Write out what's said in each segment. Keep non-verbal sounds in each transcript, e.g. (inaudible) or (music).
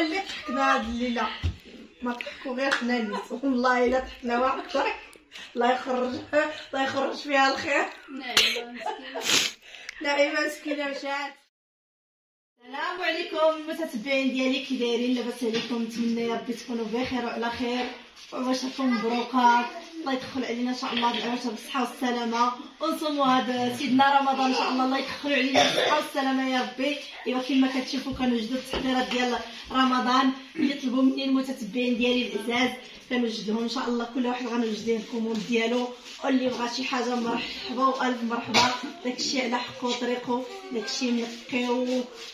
اللي ضحكنا هاد الليلة. ما ضحكوا غير حنا نيت والله إلا ضحكنا واحد ضحك الله يخرج الله يخرج فيها الخير. نعيمة مسكينة مشات. السلام عليكم. المتتبعين ديالي كي دايرين لاباس عليكم. نتمنى يا ربي تكونوا بخير وعلى خير. وعواشركم مبروكه الله يدخل علينا إن شاء الله بالعواشر بالصحه والسلامة. ونصوموا هذا سيدنا رمضان إن شاء الله. الله يدخل علينا بالصحه والسلامة يا ربي. ايوا كما كتشوفوا كنوجدوا التحضيرات ديال رمضان. اللي طلبوا مني المتتبعين ديالي العزاز كنوجدهم إن شاء الله كل واحد غنوجد ليه الكوموند ديالو. واللي بغى شي حاجة مرحبا وألف مرحبا. داكشي على حقه وطريقه داكشي منقي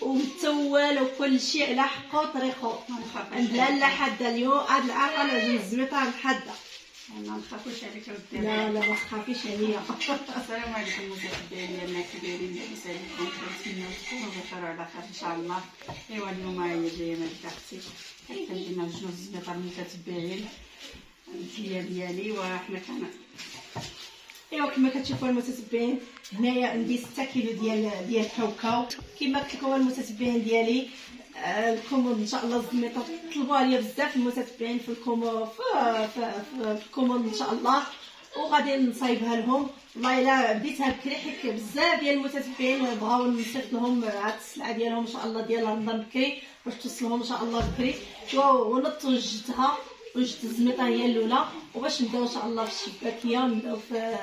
ومتول وكلشي على حقه وطريقه عند لاله حاده اليوم. هاد العام غنعزم الزميطة حاده ما نخافوش عليك ودي لا لا ما تخافيش عليا السلام عليكم المتابعين ديالنا كبيرين لاباس عليكم كنتمنى تكونوا بخير وعلى خير إن شاء الله. ايوا اليوم هي جاية ملكه أختي كندينا جوج زميطه المتتبعين هي ديالي وحنا كان ايوا كما كتشوفوا المتتبعين هنايا عندي 6 كيلو ديال ديال الكاوكاو كما قلت لكم المتتبعين ديالي ال commande إن شاء الله الزميطه طلبوا عليا بزاف المتتبعين في الكومو في, في, الكوموند إن شاء الله. وغادي نصايبها لهم. والله إلا بديتها بكري حيت بزاف ديال المتتبعين بغاو نصيفط لهم هاد السلعة ديالهم إن شاء الله ديال رمضان بكري باش توصلهم إن شاء الله بكري. ونط وجدتها وجدت الزميطة هي الأولى. وباش نبداو إن شاء الله في الشباكية ونبداو في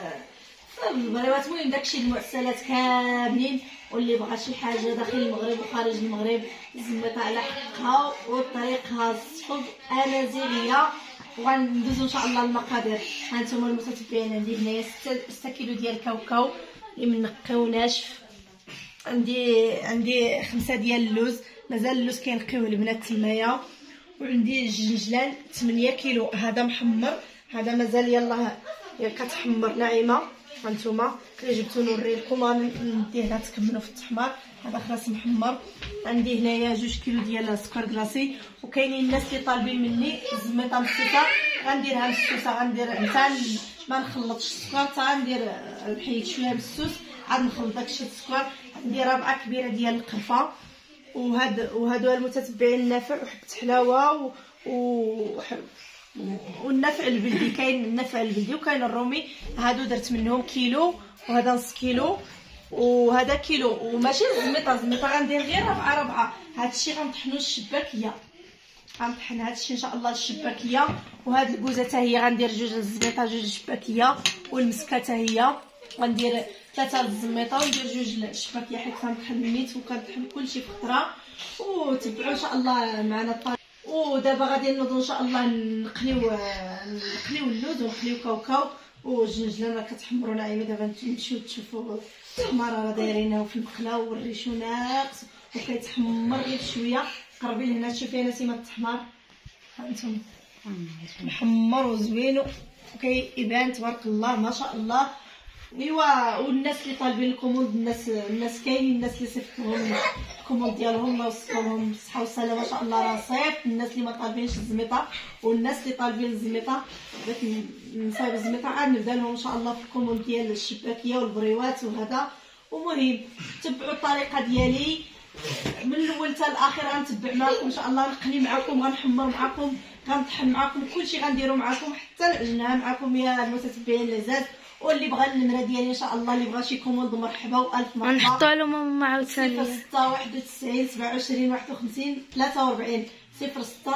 في المهم داكشي المعسلات كاملين. واللي بغى شي حاجة داخل المغرب وخارج المغرب الزميطه على حقها وطريقها الصحب امازيغيه وغندوزو إن شاء الله المقادير هانتوما المتتبعين عندي هنايا 6 كيلو ديال الكاوكاو اللي منقي وناشف عندي عندي خمسة ديال اللوز. مازال اللوز كينقيوه البنات تمايا. وعندي الجنجلان 8 كيلو. هذا محمر. هذا مازال يلاه كتحمر ناعمة. هانتوما كلي جبتو نوريلكم نديه لها تكملوا في التحمار. هذا خلاص محمر. عندي هنايا جوج كيلو ديال السكر كلاصي وكاينين الناس اللي طالبين مني الزميطه مسيطه غنديرها مسوسه غندير حتى ما نخلطش السكر حتى غندير نحيد شوية مسوس عاد نخلط داكشي السكر عندي ربعه كبيرة ديال القرفة. وهاد وهادو المتتبعين النافع وحبة حلاوة و, و... والنفع البلدي كاين النفع البلدي وكاين الرومي هادو درت منهم كيلو وهذا نص كيلو وهذا كيلو وماشي الزميطه الزميطه غندير غير ربعة ربعة. هادشي غنطحنو الشباكيه غنطحن هادشي إن شاء الله الشباكيه وهاد الكوزة حتى هي غندير جوج الزميطة جوج الشباكية والمسكة حتى هي. غندير ثلاثة الزميطة وندير جوج الشباكية حيت كنطحن النيت وكنطحن كلشي في خطرة. وتبعوا إن شاء الله معنا الطريق. ودابا غادي نوضو إن شاء الله نقليو نقليو اللوز ونقليو كاوكاو. والجنجله راه كتحمروا ناعمه دابا نمشيو تشوفوا الحمارة راه دايرينها في المقله وال réchaud ناقص. وكيتحمر غير شوية. قربي لهنا شوفي أنا سيما التحمار. هانتوما محمر وزوين وكيبان تبارك الله ما شاء الله. ايوا والناس اللي طالبين ال commande الناس الناس كاينين الناس اللي صيفطوهم ال commande ديالهم الله يوصلهم بالصحه والسلامه ما شاء الله راه صيفط. الناس اللي ما طالبينش الزميطة والناس اللي طالبين الزميطة بغيت نصايب الزميطة عاد نبدأ لهم إن شاء الله في ال commande ديال الشباكية والبريوات وهذا. ومهم تبعوا الطريقة ديالي. من الأول حتى الآخر غنتبع معكم إن شاء الله نقلي معكم غنحمر معكم غنطحن معكم كلشي غنديرو معكم حتى نعجنها معكم يا المتتبعين العزاز واللي بغى النمرة ديالي إن شاء الله اللي بغى شي commande مرحبا وألف مرحبا. ونحطوا لهم مع عاوتاني. 06 91 27 51 43 06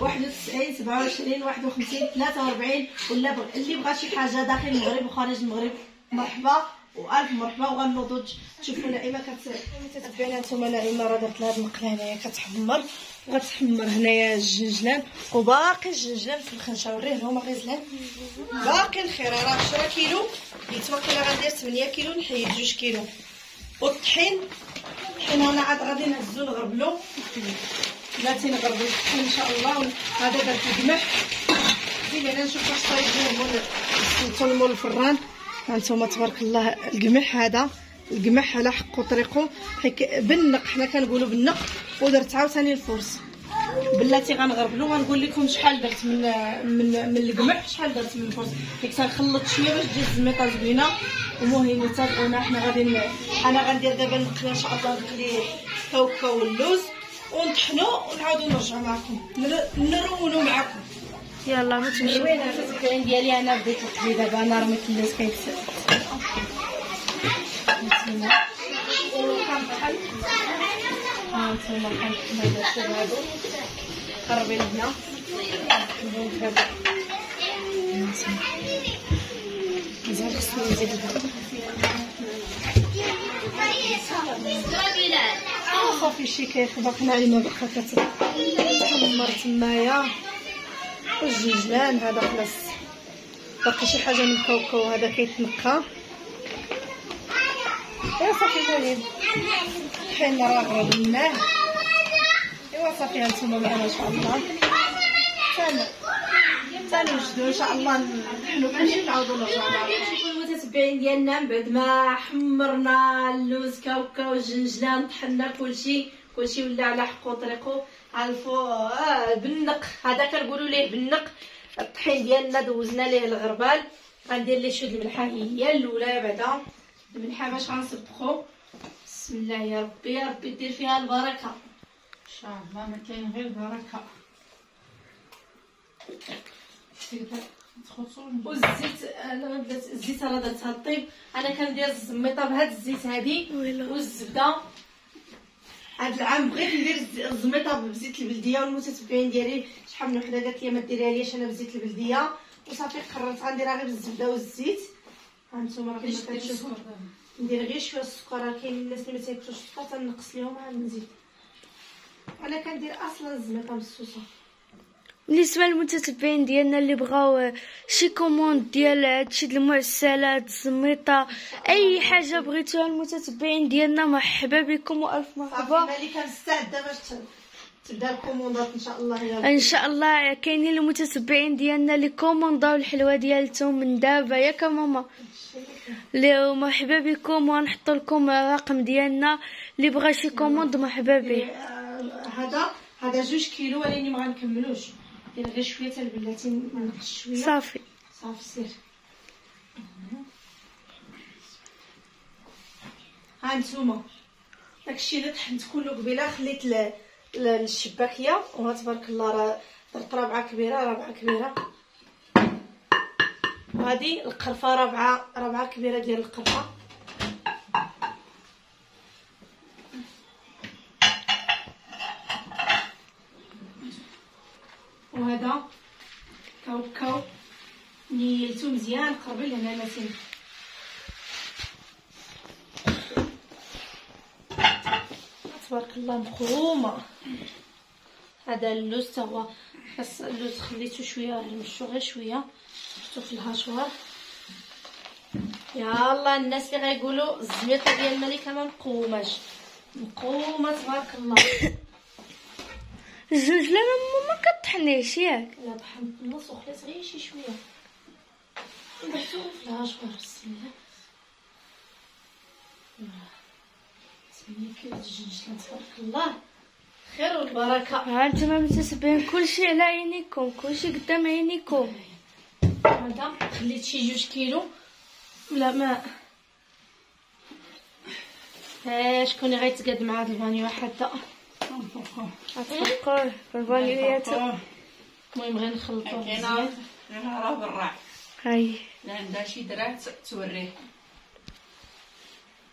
91 27 51 43 ولا. اللي بغى شي حاجة داخل المغرب وخارج المغرب مرحبا. وألف مرحبا وغنوضوا تشوفوا نعيمة كتتبعنا نتوما نعيمة راه درت لها المقله هنايا كتحمر غتحمر هنايا الجنجلان وباقي الجنجلان في الخنشة وريه لهم غيزلان باقي الخير راه 10 كيلو يتوكل غندير 8 كيلو نحيد 2 كيلو. والطحين الطحين أنا عاد غادي نهزو نغربلو. بلاتي نغربلو الطحين إن شاء الله هذا درت القمح زين أنا نشوف واش طايب نسلطو المول الفران. هانتوما تبارك الله القمح هذا القمح على حق طريقه حيت بالنق حنا كنقولوا بالنق ودرت عاوتاني الفرص بلاتي غنغربلو غنقول لكم شحال درت من من من القمح شحال درت من الفرص ديك تنخلط شوية باش تجي الزميطة زوينة. المهم تابعونا حنا غادي أنا غندير دابا نقلي إن شاء الله نقلي كاوكاو واللوز. ونطحنوا ونعاودوا نرجعوا معكم نر- نرونوا معكم. يلا ما تمشي وين الفسكرين ديالي أنا بديت نقلي دابا أنا رميت الناس كيكسر وكنطحن ها انتما كنطحن هذا الشيء هادو قربي لهنا دابا مزال خصني نزيد آه، صافي شي كيف باقي نعلمها باقا كتحمر تمايا والجنجلان هذا خلاص باقي شي حاجة من الكاوكاو هذا كيتنقى. ايوا صافي زين حين راه غربناه ايوا صافي هانتوما معنا إن شاء الله. تانا تنوجدو إن شاء الله. نحنو كلشي نعاودو نرجعو شوفوا المتتبعين ديالنا من بعد ما حمرنا اللوز كاوكاو الجنجلان طحنا كلشي. كلشي ولا على حقو طريقو عرفوا آه بالنق. هذا كنقولوا ليه بالنق. الطحين ديالنا دوزنا ليه الغربال. غندير ليه شوية الملحه. هي الأولى بعدا. الملحه باش غنصبخو. بسم الله يا ربي. يا ربي دير فيها البركة. إن شاء الله ما كاين غير بركة. والزيت أنا بدات الزيت راه درتها طيب أنا كندير الزميطة بهاد الزيت هادي. ويلا. والزبدة. هاد العام بغيت ندير الز- الزميطة بزيت البلدية والمتتبعين ديالي. شحال من وحدة قالت لي ما ديريها ليش أنا بزيت البلدية. وصافي قررت غنديرها غير بالزبدة والزيت. ها انتما راه كما كتشوفوا. ندير غير شوية السكر. راه كاين الناس اللي ما تاكلوش السكر تنقص لهم عاد نزيد أنا كندير أصلا الزميطة بالصوصه بالنسبة للمتتبعين ديالنا اللي بغاو شي commande ديال هادشي د المعسلات الزميطة أي حاجة بغيتوها المتتبعين ديالنا مرحبا بكم وألف مرحبا. مالي كنستعده باش تبدأ الكوموندات إن شاء الله يا إن شاء الله كاينين المتتبعين ديالنا اللي كومونداو الحلوة ديالتهم من دابا. ياك ماما. اللي مرحبا بكم وغنحط لكم الرقم ديالنا. اللي بغى شي commande مرحبا به. آه، هذا هذا جوج كيلو ولكن ما غنكملوش. دير غير شوية تاع البلاتي نقص شوية. صافي. صافي سير. ها نتوما. داكشي اللي طحنت كله قبيلة خليت للشباكيه وها تبارك الله راه درت رابعه كبيرة رابعه كبيرة. وهذه القرفة رابعه رابعه كبيرة ديال القرفة. وهذا كاوكاو نيلتو مزيان قربي لهنا متين تبارك الله مخرومة. هذا اللوز هو بس اللوز خليته شوية نمشو غير شوية. حطو في ال hachoir. يلا الناس اللي غيقولوا الزميطه ديال الملكة ما مقوماش. مقومة تبارك الله. الزوج لا ما ما كطحنيش ياك. لا طحنت النص وخليت غير شي شوية. درتو في ال hachoir بسم الله بسم الله كيف الجنجلة تبارك الله. خير والبركة. ها انتما متتبعين كلشي على عينيكم كلشي قدام عينيكم. هذا خليت شي جوج كيلو. ولا ماء ها شكون اللي غيتقاد مع هاد الفانيو حتى؟ في الفانيليات المهم غير نخلطوه كاينة مزيان غير راه هاي. لا عندها شي درات توريه.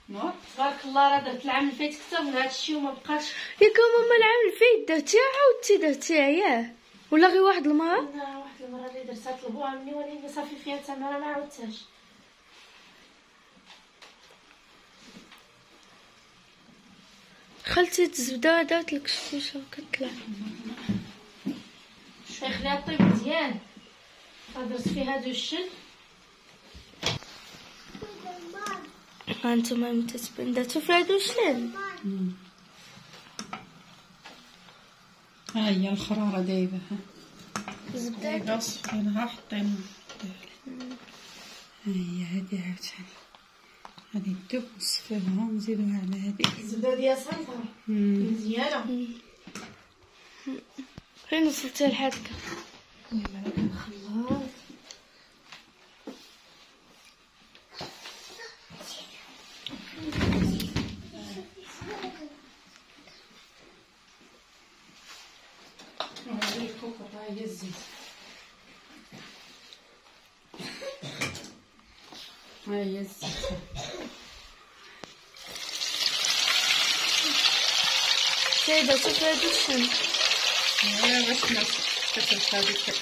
نور تبارك الله راه درت العام اللي فات كثر من هاد الشيء وما بقاش. ياك ماما العام اللي فات درتيها عاودتي درتيها ياه ولا غير واحد المرة؟ أنا واحد المرة اللي درتها طلبوها مني ولكن صافي فيها تماره ما عاودتهاش. خلتي الزبده دارت لك شوية كتطلع؟ خليها طيب مزيان. درت فيها هادو الشل ها انتما متتبعين درتو في هادو الشلال ها هي الخرارة دايبة ها. الزبده دايبه حطينا ها هي هادي عاوتاني غادي ندوب نصفيوها ونزيدوها على هادي الزبده ديال مم. مزيانة. فين وصلتي لحدك. خلاص هي الزيت هي الزيت. هاد الشن ها باش ما كتبقى ديك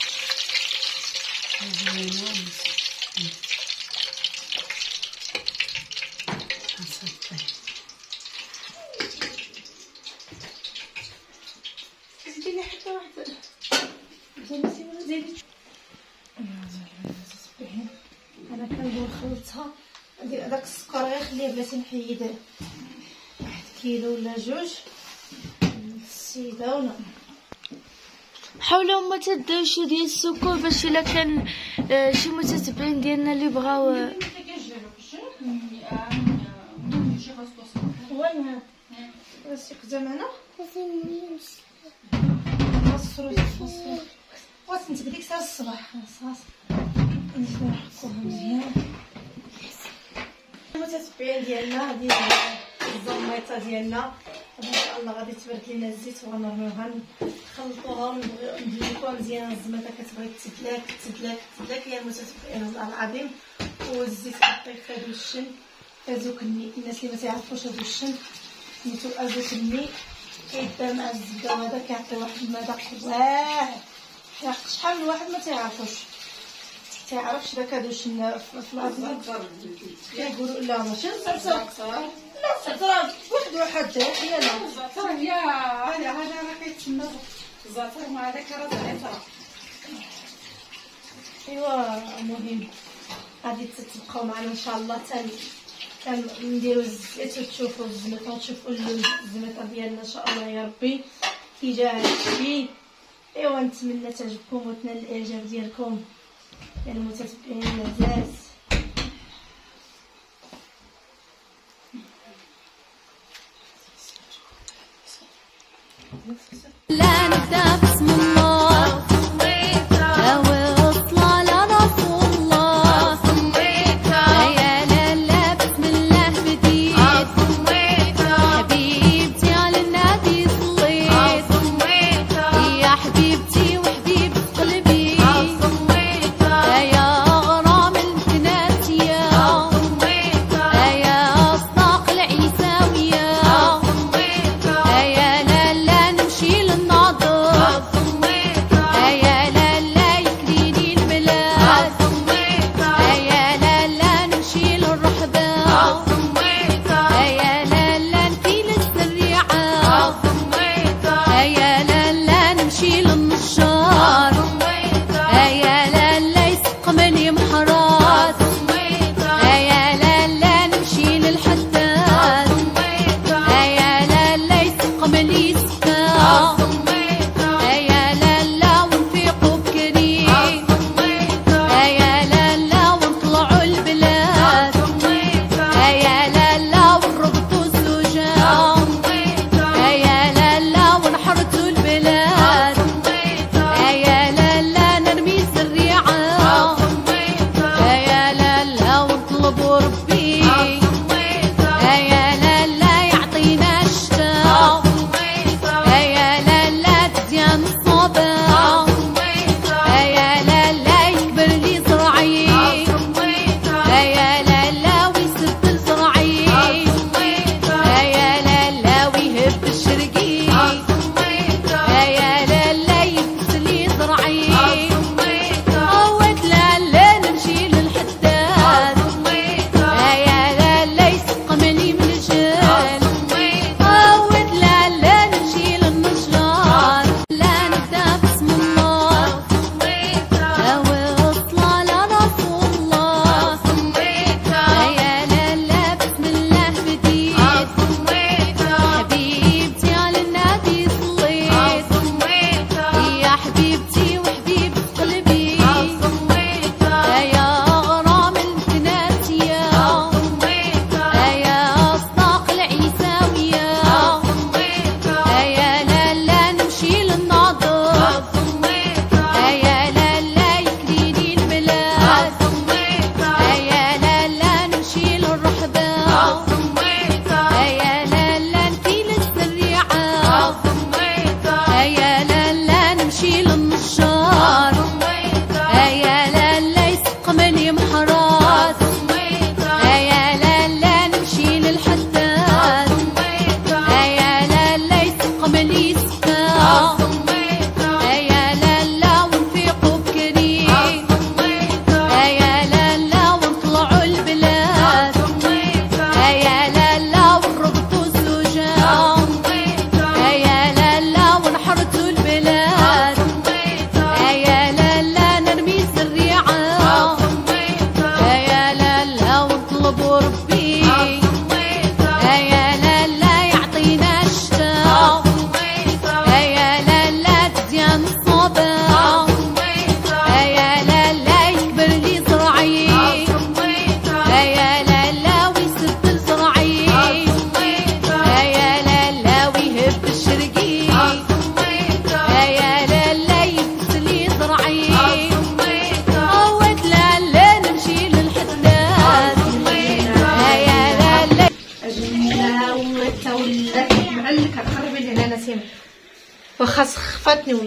زوينة صافي زيدي حتى واحد زيدي زيدي أنا كندير نخلطها ندير هذاك السكر غير خليه بلاتي نحيد واحد كيلو ولا جوج حاولوا ما تديو شي ديال السكر باش الا كان شي متتبعين ديالنا اللي بغاو المتتبعين ديالنا الزميطه ديالنا إن شاء الله غادي تبارك لنا الزيت وغنرميوها نخلطوها ونبليكوها مزيان. الزميطه كتبغي تدلاك تدلاك تدلاك هي والله العظيم. والزيت في هذا الشن. ازوكني الناس اللي ما تعرفوش هذا الشن. سميتو ازوكني كيبدا مع الزبدة. وهذا كيعطي واحد المذاق. واه! حق شحال من واحد ما تعرفوش. تعرفش داك هادو الشن في العظمه كيقولوا لا ماشي. الزعتر لا الزعتر واحد لا الزعتر هي هذا هذا راه كيتسمى مع هذاك راه زعتر أيوا مهم. غادي تتبقاو معنا إن شاء الله. تاني كان نديرو الزيت وتشوفوا الزميطه وتشوفوا الزميطه ديالنا إن شاء الله يا ربي. كي جا هادشي. أيوا نتمنى تعجبكم وتنال الإعجاب ديالكم. يا المتتبعين العزاز yorup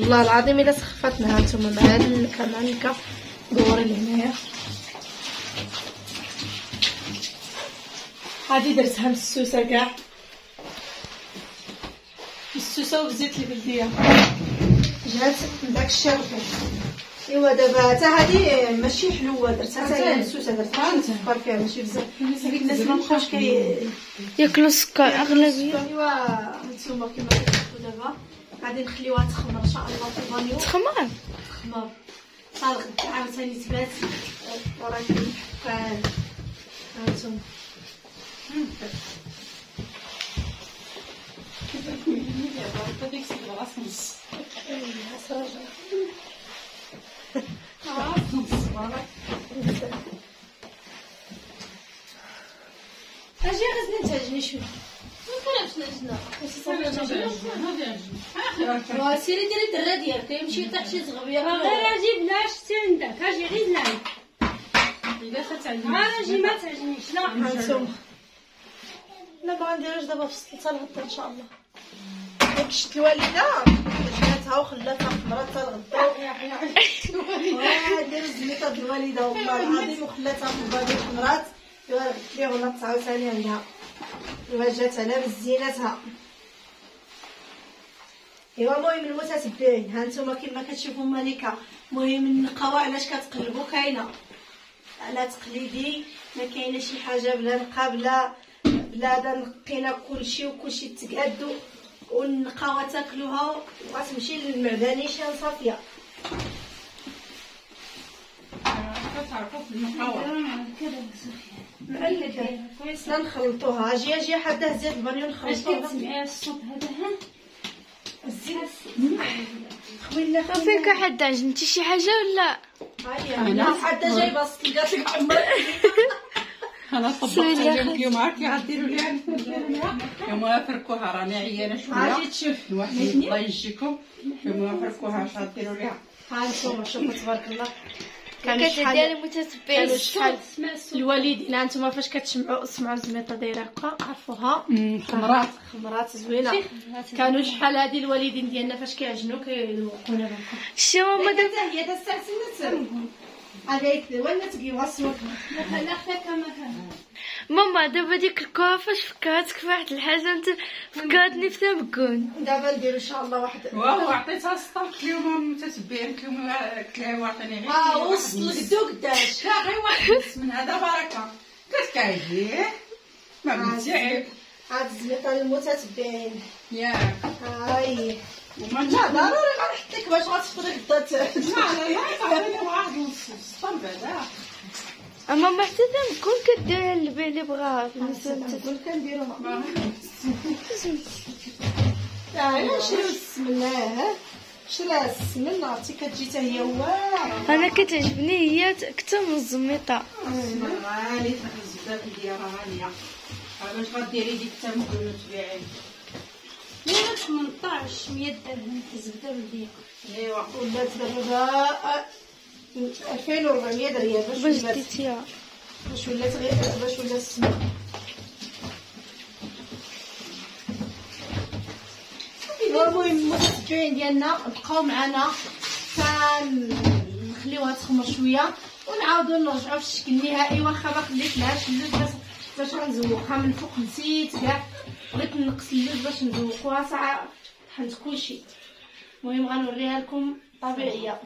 والله العظيم الا سخفتنا ها أنتم معلكه معلكه دوري لهنايا هادي درتها مسوسه كاع مسوسه وبزيت البلديه جات من داك الشرب إيوا دابا حتى هادي ماشي حلوة درتها حتى هي مسوسه درتها السكر فيها ماشي بزاف. الناس ما بقاوش كي ياكلوا السكر أغلبية. إيوا نتوما كيما كتشوفوا دابا. غادي نخليوها تخمر إن شاء الله في البانيو. تخمر؟ تخمر. صار غدا عاوتاني تبات. ولكن فان هانتوما أجي غزني تعجني شوية. سيري ديري الدره ديالك يمشي تحت شي زغبيه لا لا شتي عندك أجي غير نعم أجي ما تعجبنيش لا لا ما نديروش دابا في السلطه الغدا ان شاء الله داك شت الوالده جاتها وخلاتها خمرات حتى الغدا دير الزميطه د الوالده والله العظيم وخلاتها خمرات ليه والله تعاود ثاني عندها ايوا جات أنا بزينتها ايوا المهم المتتبعين ها أنتم كما كتشوفوا ملكه المهم النقاوه علاش كتقلبوا كاينة على تقليدي ما كاينة شي حاجة بلا نقا بلا بلا دا نقينا كلشي وكلشي تقادو والنقاوه تاكلوها وغتمشي للمعدنيشه صافيه كتعرفوا في المقاوة معلكه لا نخلطوها أجي أجي حدا زيت البانيو نخلطوها تسمعي الصوت هذا ها فيك حد عجنتي شي حاجة ولا؟ أنا؟ حدا جاي باص لقاتك عمر أنا طبقت. عليهم اليوم عارف غديروا فركوها راني عيانة شوية. تشوف. الله يجيكم اليوم فركوها اش غديروا ليها ها أنتم شوفوا تبارك الله. كانوا شحال كانوا شحال الوالدين أنتم فاش كتسمعوا اسمعوا الزميطه دايره هكا عرفوها خمرات. خمرات زوينة. كانوا شحال هادي الوالدين ديالنا فاش كيعجنوا كيذوقونا بها شي ماما دابا؟ هي تستعسلت هذيك ولا تقيوها الصوت لا خفاك كما كان. ماما دابا ديك الكوره فاش فكرتك في واحد الحاجة انت فكرتني في تبكون دابا ندير إن شاء الله واحد واو عطيتها ستارت اليوم متتبعين قلت لهم قلت لها واعطيني غير آه وصل (laughs) نص. الدو قداش (laughs) لا غير واحد من هذا بركه قلت كايجيه ما عيب هاد الزميطه للمتتبعين ياك هاي. لا ضروري غنحط لك باش غتفطري غدا لا لا لا واحد ستار بعدا. ماما حتى تنكون كدير اللي اللي بغاها بالنسبة للمتتبعين. نقول كنديروها لا شريو بسم الله شرا الله؟ عرفتي كتجي حتى هي واعره أنا كتعجبني هي أكثر من الزميطة. غالي تاخذ الزبده ديالها غالية. علاش غديري ديك حتى المتبعين 118 100 درهم في الزبده بلديه ايوا ولات دابا 2400 ريال باش باش ولات ديتيها باش ولات غير باش ولات السمك المهم المتتبعين ديالنا بقاو معنا. نخليوها تخمر شوية. ونعاودو نرجعو في الشكل النهائي. واخا ما خليتلهاش اللوز باش باش غنزوقها من الفوق نسيت كاع. بغيت نقص اللوز باش نزوقوها. ساعة طحنت كلشي. المهم غنوريها لكم طبيعية.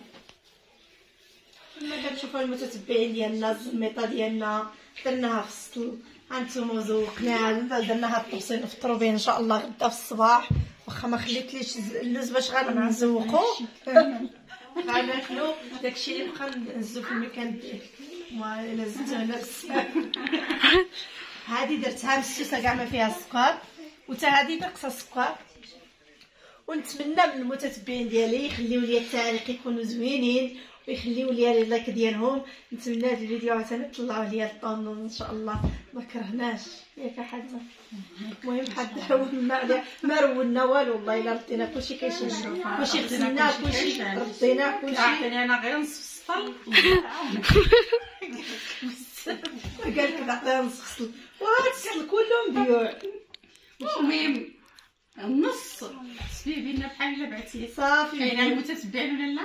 كما كتشوفوا المتتبعين ديالنا الزميطه ديالنا درناها في السطل هانتوما زوقناها درناها الطبسين نفطروا به ان شاء الله غدا في الصباح واخا ما خليتليش اللوز باش غنزوقو غناكلو داكشي اللي بقى نهزو في المكان زدتو هنا بالسماك هادي درتها مسوسه كاع ما فيها السكر وتا هادي ناقصه السكر ونتمنى من المتتبعين ديالي يخليو لي التعليق يكونوا زوينين ويخليو لي ال like ديالهم. نتمنى هاد الفيديو عاوتاني طلعوا لي ال tendance إن شاء الله. ما كرهناش. ياك حد المهم حد حولنا ما رونا والو. والله إلا ردينا كلشي كيشجع كلشي غسلناه كلشي رديناه كلشي. عطيني أنا غير نص السطل قال لك نعطيها نص خصل وهاد السطل كله مبيوع المهم النص. سبيبي لنا بحال إلا بعتي صافي. كاينة المتتبعين ولا لا؟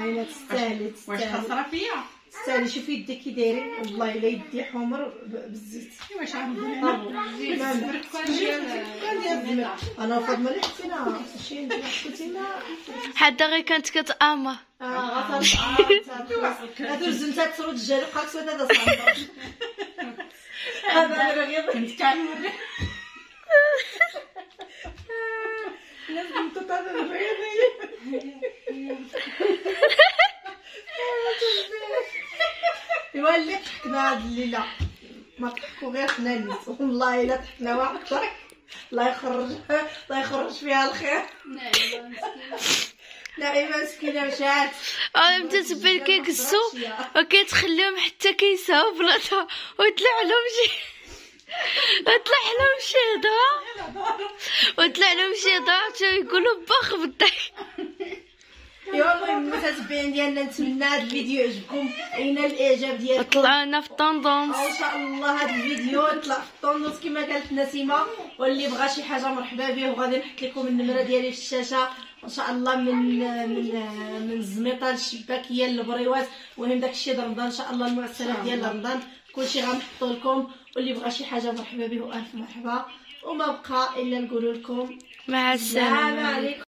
عينة تستاهلي واش خسرة فيا؟ تستاهلي شوفي يدك كي دايرين. والله إلا يدي حمر بالزيت. واش غندير. أنا وفاطمه اللي حكينا. شي انت حكيتينا حتى غير كانت كتأمر. آه هادو الزنتات (laughs) تسرد الجاري بقاك سواد هذا صعب هذا أنا غير كنت كنوري (laughs) لازم تتعلم ايوا اللي ضحكنا هاد الليلة ما ضحكوا غير حنا نيت والله الا ضحكنا واحد ضحك الله يخرج الله يخرج فيها الخير نعيمه مسكينه مشات أنا متتبع كيكسو وكيتخليهم حتى كيساو بلاصه ويطلع لهم شي ويطلع لهم شي هضره ويطلع لهم شي هضره حتى يقولوا باخ بالضحك المهم المتابعين ديالنا نتمنى هاد الفيديو يعجبكم. عينا الإعجاب ديالكم. طلعنا في طوندونس إن شاء الله هذا الفيديو يطلع في الطوندوس كما قالت نسيمة. واللي بغى شي حاجة مرحبا به وغادي نحط لكم النمرة ديالي في الشاشة. ان شاء الله من من من الزميطه الشباكيه للبريوات المهم داكشي رمضان إن شاء الله المعسلات ديال رمضان كلشي غنحطو لكم واللي بغى شي حاجة مرحبا به وألف مرحبا. وما بقى إلا نقول لكم مع السلام السلامة. عليكم.